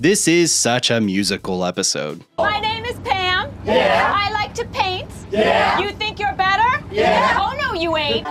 This is such a musical episode. My name is Pam. Yeah. I like to paint. Yeah. You think you're better? Yeah. Oh, no, you ain't.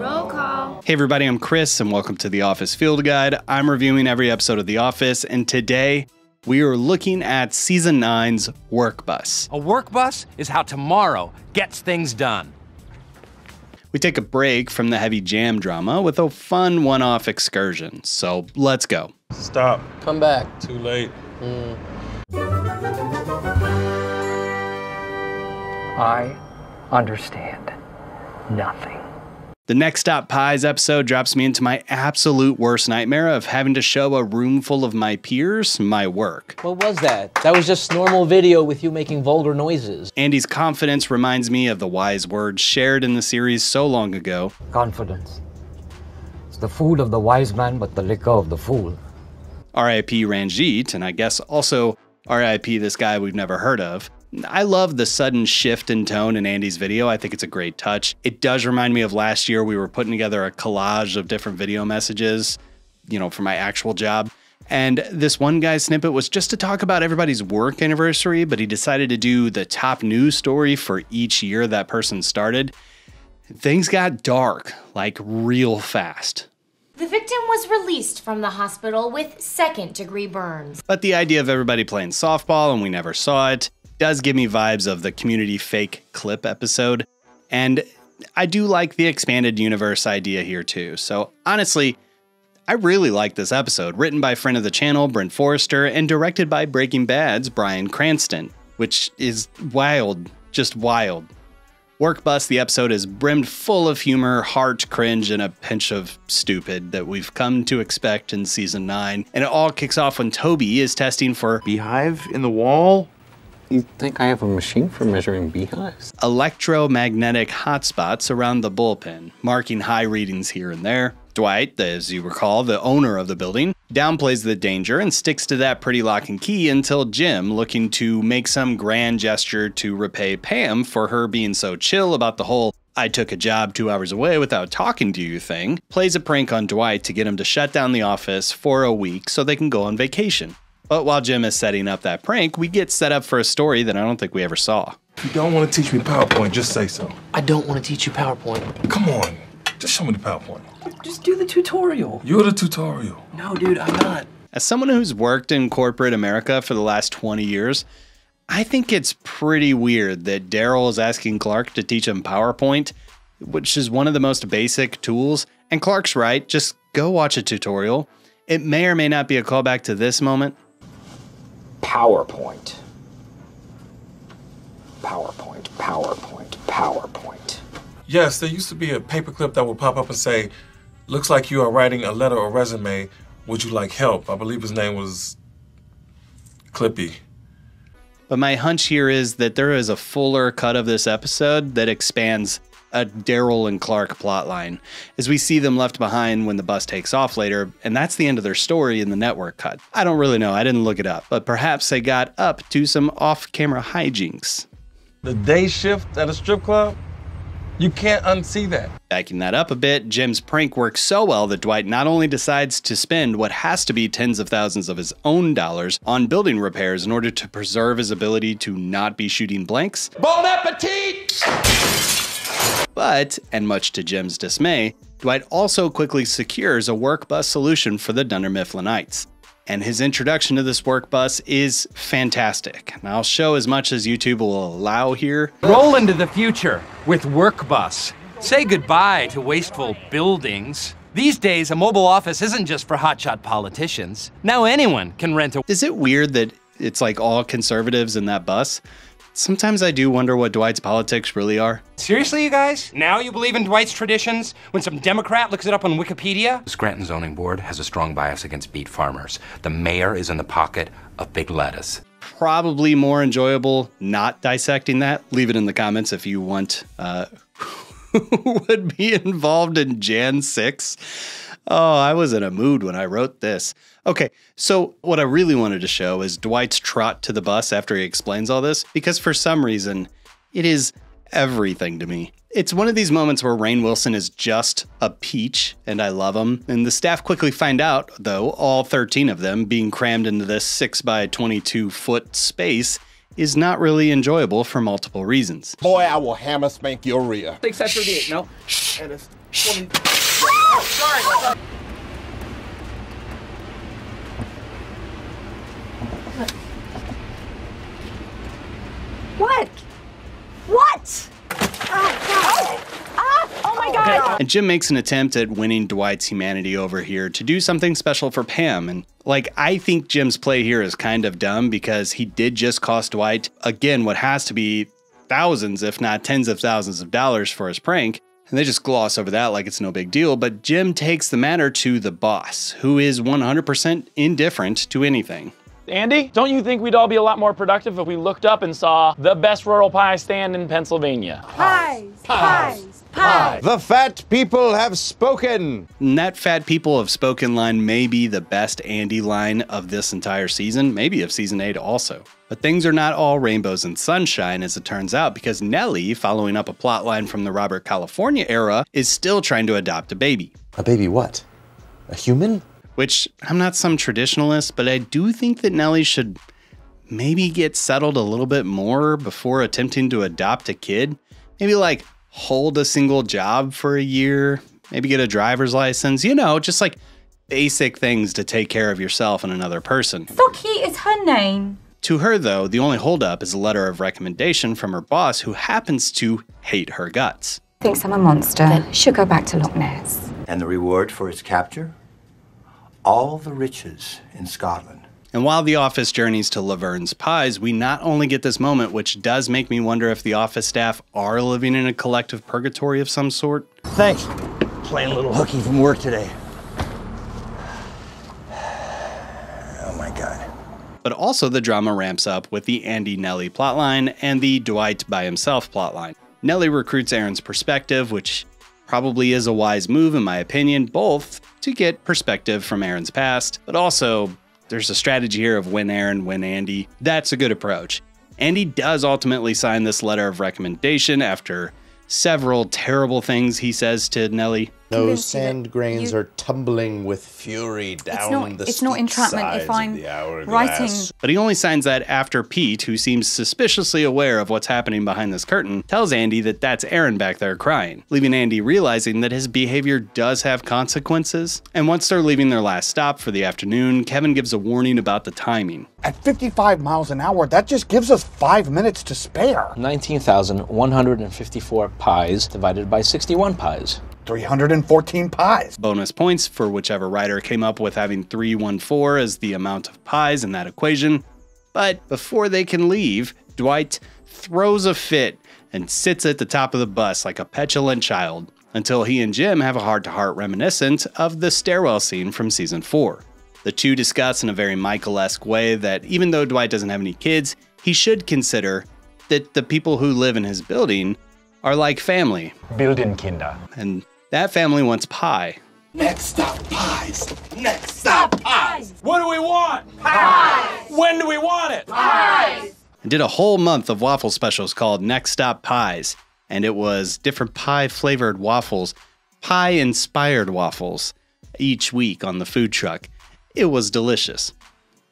Roll call. Hey, everybody, I'm Chris, and welcome to The Office Field Guide. I'm reviewing every episode of The Office, and today we are looking at season nine's Work Bus. A work bus is how tomorrow gets things done. We take a break from the heavy jam drama with a fun one off excursion. So let's go. Stop. Come back. Too late. Hmm. I understand nothing. The Next Stop Pies episode drops me into my absolute worst nightmare of having to show a room full of my peers my work. What was that? That was just normal video with you making vulgar noises. Andy's confidence reminds me of the wise words shared in the series so long ago. Confidence. It's the food of the wise man, but the liquor of the fool. RIP Ranjit, and I guess also RIP this guy we've never heard of. I love the sudden shift in tone in Andy's video. I think it's a great touch. It does remind me of last year we were putting together a collage of different video messages, you know, for my actual job. And this one guy's snippet was just to talk about everybody's work anniversary, but he decided to do the top news story for each year that person started. Things got dark, like real fast. The victim was released from the hospital with second degree burns. But the idea of everybody playing softball and we never saw it does give me vibes of the community fake clip episode. And I do like the expanded universe idea here too. So honestly, I really like this episode, written by friend of the channel, Brent Forrester, and directed by Breaking Bad's Bryan Cranston, which is wild, just wild. Work Bus, the episode is brimmed full of humor, heart, cringe, and a pinch of stupid that we've come to expect in season 9. And it all kicks off when Toby is testing for Beehive in the wall? You think I have a machine for measuring beehives? electromagnetic hotspots around the bullpen, marking high readings here and there. Dwight, as you recall, the owner of the building, downplays the danger and sticks to that pretty lock and key until Jim, looking to make some grand gesture to repay Pam for her being so chill about the whole I took a job two hours away without talking to you thing, plays a prank on Dwight to get him to shut down the office for a week so they can go on vacation. But while Jim is setting up that prank, we get set up for a story that I don't think we ever saw. If you don't want to teach me PowerPoint, just say so. I don't want to teach you PowerPoint. Come on. Just show me the PowerPoint. Just do the tutorial. You're the tutorial. No, dude, I'm not. As someone who's worked in corporate America for the last 20 years, I think it's pretty weird that Daryl is asking Clark to teach him PowerPoint, which is one of the most basic tools. And Clark's right, just go watch a tutorial. It may or may not be a callback to this moment. PowerPoint. PowerPoint, PowerPoint, PowerPoint. Yes, there used to be a paperclip that would pop up and say, Looks like you are writing a letter or resume. Would you like help? I believe his name was Clippy. But my hunch here is that there is a fuller cut of this episode that expands a Daryl and Clark plotline as we see them left behind when the bus takes off later, and that's the end of their story in the network cut. I don't really know, I didn't look it up, but perhaps they got up to some off camera hijinks. The day shift at a strip club? You can't unsee that. Backing that up a bit, Jim's prank works so well that Dwight not only decides to spend what has to be tens of thousands of his own dollars on building repairs in order to preserve his ability to not be shooting blanks, Bon appetit! But, and much to Jim's dismay, Dwight also quickly secures a work bus solution for the Dunder Mifflinites. And his introduction to this work bus is fantastic. And I'll show as much as YouTube will allow here. Roll into the future with Work Bus. Say goodbye to wasteful buildings. These days, a mobile office isn't just for hotshot politicians. Now anyone can rent a. Is it weird that it's like all conservatives in that bus? Sometimes I do wonder what Dwight's politics really are. Seriously, you guys? Now you believe in Dwight's traditions when some Democrat looks it up on Wikipedia? The Scranton Zoning Board has a strong bias against beet farmers. The mayor is in the pocket of big lettuce. Probably more enjoyable not dissecting that. Leave it in the comments if you want uh, who would be involved in Jan 6. Oh, I was in a mood when I wrote this. Okay, so what I really wanted to show is Dwight's trot to the bus after he explains all this, because for some reason, it is everything to me. It's one of these moments where Rainn Wilson is just a peach, and I love him. And the staff quickly find out, though, all 13 of them being crammed into this 6 by 22 foot space is not really enjoyable for multiple reasons. Boy, I will hammer spank your rear. Six after the eight, no? And it's 20. Sorry. What? What? Ah, ah, oh my god! And Jim makes an attempt at winning Dwight's humanity over here to do something special for Pam. And like, I think Jim's play here is kind of dumb because he did just cost Dwight, again, what has to be thousands, if not tens of thousands of dollars for his prank. And they just gloss over that like it's no big deal. But Jim takes the matter to the boss, who is 100% indifferent to anything. Andy, don't you think we'd all be a lot more productive if we looked up and saw the best rural pie stand in Pennsylvania? Pies, pies, pies. The fat people have spoken. And that fat people have spoken line may be the best Andy line of this entire season, maybe of season 8 also. But things are not all rainbows and sunshine, as it turns out, because Nellie, following up a plot line from the Robert California era, is still trying to adopt a baby. A baby what? A human? Which I'm not some traditionalist, but I do think that Nellie should maybe get settled a little bit more before attempting to adopt a kid. Maybe like hold a single job for a year, maybe get a driver's license, you know, just like basic things to take care of yourself and another person. Socky is her name. To her, though, the only holdup is a letter of recommendation from her boss who happens to hate her guts. Thinks I'm a monster. Should go back to Loch Ness. And the reward for its capture? All the riches in Scotland. And while the office journeys to Laverne's Pies, we not only get this moment, which does make me wonder if the office staff are living in a collective purgatory of some sort. Thanks. Playing a little hooky from work today. Oh my god. But also the drama ramps up with the Andy Nellie plotline and the Dwight by himself plotline. Nellie recruits Erin's perspective, which probably is a wise move in my opinion, both to get perspective from Erin's past, but also there's a strategy here of win Erin, win Andy. That's a good approach. Andy does ultimately sign this letter of recommendation after several terrible things he says to Nellie. Those sand grains are tumbling with fury down not- the it's not steep entrapment sides if of I'm the hourglass. writing- But he only signs that after Pete, who seems suspiciously aware of what's happening behind this curtain, tells Andy that that's Erin back there crying, leaving Andy realizing that his behavior does have consequences. And once they're leaving their last stop for the afternoon, Kevin gives a warning about the timing. At 55 miles an hour, that just gives us five minutes to spare. 19,154 pies divided by 61 pies. 314 pies. Bonus points for whichever writer came up with having 314 as the amount of pies in that equation. But before they can leave, Dwight throws a fit and sits at the top of the bus like a petulant child until he and Jim have a heart to heart reminiscent of the stairwell scene from season 4. The two discuss in a very Michael esque way that even though Dwight doesn't have any kids, he should consider that the people who live in his building are like family. Building Kinder. And that family wants pie. Next stop, pies. Next stop, pies. What do we want? Pies! When do we want it? Pies! I did a whole month of waffle specials called Next Stop Pies, and it was different pie flavored waffles, pie inspired waffles each week on the food truck. It was delicious.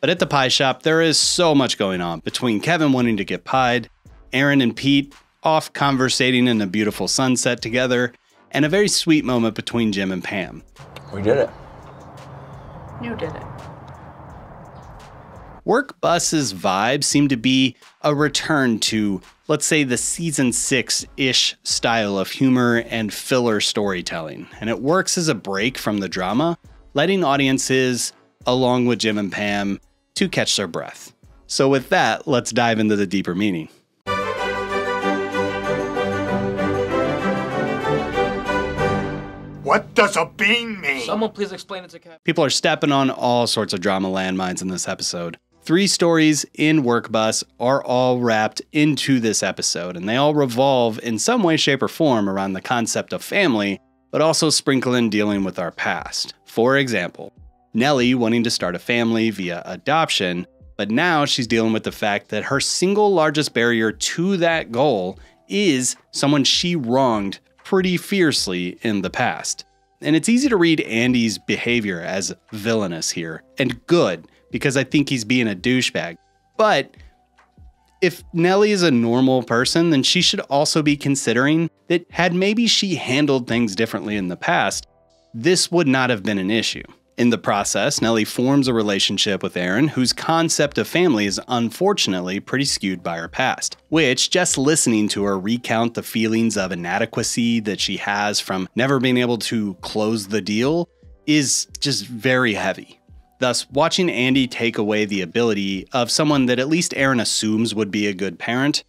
But at the pie shop, there is so much going on between Kevin wanting to get pied, Erin and Pete off conversating in a beautiful sunset together, and a very sweet moment between Jim and Pam. We did it. You did it. Work Bus's vibe seemed to be a return to, let's say, the season six ish style of humor and filler storytelling. And it works as a break from the drama, letting audiences, along with Jim and Pam, to catch their breath. So, with that, let's dive into the deeper meaning. What does a bean mean? Someone please explain it to Kevin. People are stepping on all sorts of drama landmines in this episode. Three stories in Workbus are all wrapped into this episode, and they all revolve in some way, shape, or form around the concept of family, but also sprinkle in dealing with our past. For example, Nellie wanting to start a family via adoption, but now she's dealing with the fact that her single largest barrier to that goal is someone she wronged pretty fiercely in the past. And it's easy to read Andy's behavior as villainous here, and good, because I think he's being a douchebag. But if Nellie is a normal person, then she should also be considering that had maybe she handled things differently in the past, this would not have been an issue. In the process, Nellie forms a relationship with Erin, whose concept of family is unfortunately pretty skewed by her past. Which, just listening to her recount the feelings of inadequacy that she has from never being able to close the deal, is just very heavy. Thus, watching Andy take away the ability of someone that at least Erin assumes would be a good parent,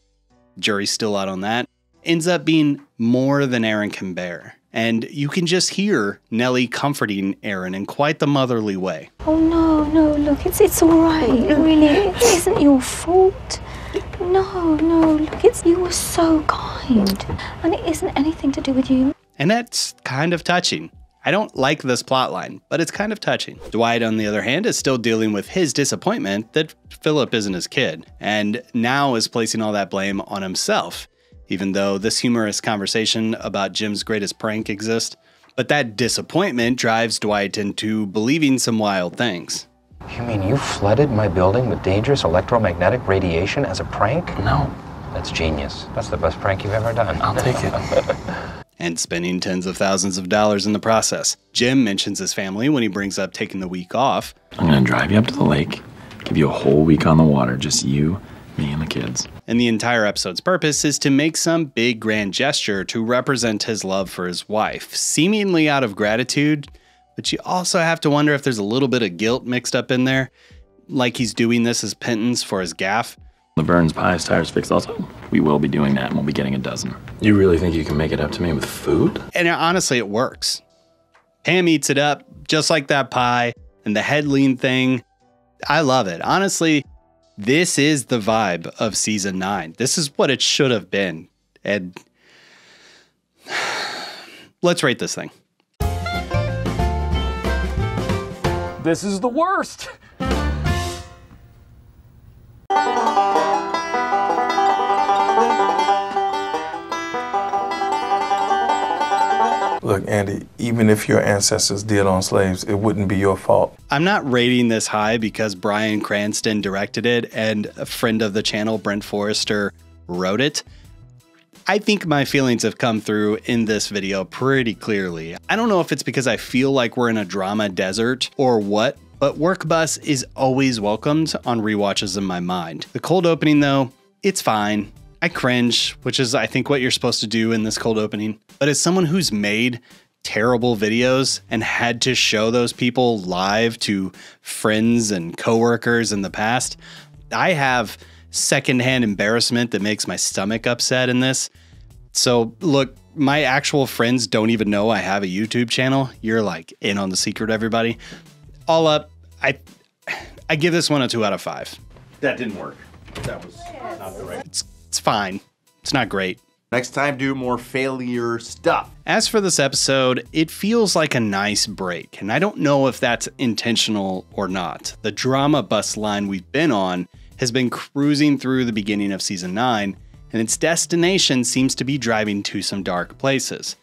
jury's still out on that, ends up being more than Erin can bear. And you can just hear Nellie comforting Erin in quite the motherly way. Oh no, no, look, it's it's all right. It really it isn't your fault. No, no, look, it's you were so kind, and it isn't anything to do with you. And that's kind of touching. I don't like this plotline, but it's kind of touching. Dwight, on the other hand, is still dealing with his disappointment that Philip isn't his kid, and now is placing all that blame on himself even though this humorous conversation about Jim's greatest prank exists. But that disappointment drives Dwight into believing some wild things. You mean you flooded my building with dangerous electromagnetic radiation as a prank? No. That's genius. That's the best prank you've ever done. I'll take it. and spending tens of thousands of dollars in the process. Jim mentions his family when he brings up taking the week off. I'm going to drive you up to the lake, give you a whole week on the water, just you, me, and the kids. And the entire episode's purpose is to make some big grand gesture to represent his love for his wife, seemingly out of gratitude, but you also have to wonder if there's a little bit of guilt mixed up in there, like he's doing this as penance for his gaffe. Laverne's pies, tires fixed also. We will be doing that and we'll be getting a dozen. You really think you can make it up to me with food? And honestly, it works. Pam eats it up just like that pie and the head lean thing. I love it. Honestly, this is the vibe of season nine. This is what it should have been. And let's rate this thing. This is the worst. Look, Andy, even if your ancestors did own slaves, it wouldn't be your fault. I'm not rating this high because Bryan Cranston directed it and a friend of the channel, Brent Forrester, wrote it. I think my feelings have come through in this video pretty clearly. I don't know if it's because I feel like we're in a drama desert or what, but Work Bus is always welcomed on rewatches in my mind. The cold opening, though, it's fine. I cringe, which is, I think, what you're supposed to do in this cold opening. But as someone who's made terrible videos and had to show those people live to friends and coworkers in the past, I have secondhand embarrassment that makes my stomach upset in this. So, look, my actual friends don't even know I have a YouTube channel. You're like in on the secret, everybody. All up, I I give this one a two out of five. That didn't work. That was not the right. It's it's fine. It's not great. Next time, do more failure stuff. As for this episode, it feels like a nice break, and I don't know if that's intentional or not. The drama bus line we've been on has been cruising through the beginning of season 9, and its destination seems to be driving to some dark places.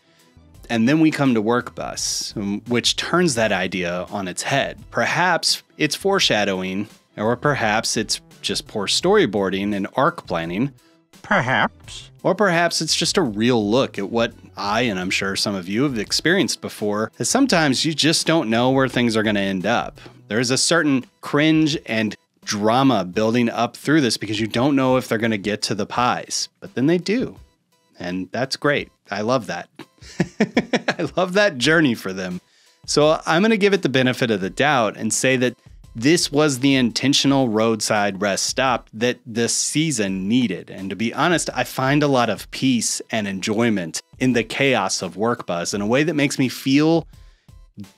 And then we come to Work Bus, um, which turns that idea on its head. Perhaps it's foreshadowing, or perhaps it's just poor storyboarding and arc planning. Perhaps. Or perhaps it's just a real look at what I, and I'm sure some of you have experienced before, is sometimes you just don't know where things are going to end up. There's a certain cringe and drama building up through this because you don't know if they're going to get to the pies, but then they do. And that's great. I love that. I love that journey for them. So I'm going to give it the benefit of the doubt and say that this was the intentional roadside rest stop that this season needed. And to be honest, I find a lot of peace and enjoyment in the chaos of Work Bus in a way that makes me feel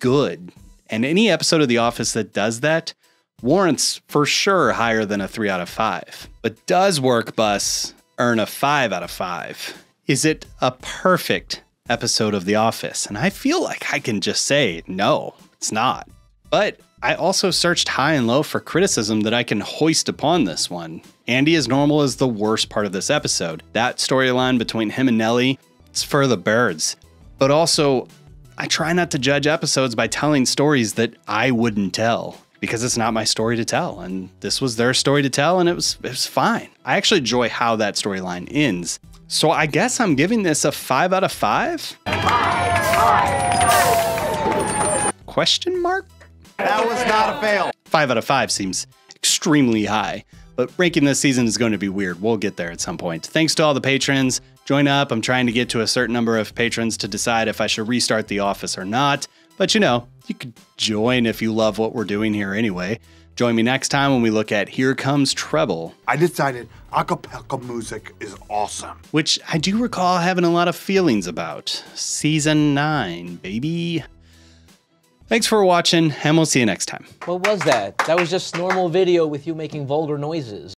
good. And any episode of The Office that does that warrants for sure higher than a 3 out of 5. But does Work Bus earn a 5 out of 5? Is it a perfect episode of The Office? And I feel like I can just say no, it's not. But I also searched high and low for criticism that I can hoist upon this one. Andy as normal is the worst part of this episode. That storyline between him and Nellie, it's for the birds. But also, I try not to judge episodes by telling stories that I wouldn't tell because it's not my story to tell. And this was their story to tell, and it was it was fine. I actually enjoy how that storyline ends. So I guess I'm giving this a five out of five. Question mark? That was not a fail. Five out of five seems extremely high, but ranking this season is going to be weird. We'll get there at some point. Thanks to all the patrons. Join up. I'm trying to get to a certain number of patrons to decide if I should restart the office or not. But you know, you could join if you love what we're doing here anyway. Join me next time when we look at Here Comes Treble, I decided acapella music is awesome. which I do recall having a lot of feelings about. Season 9, baby. Thanks for watching, and we'll see you next time. What was that? That was just normal video with you making vulgar noises.